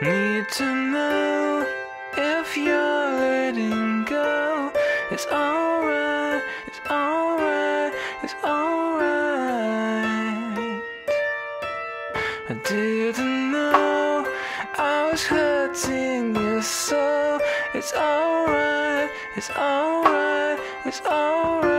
Need to know if you're letting go. It's alright, it's alright, it's alright. I didn't know I was hurting you so. It's alright, it's alright, it's alright.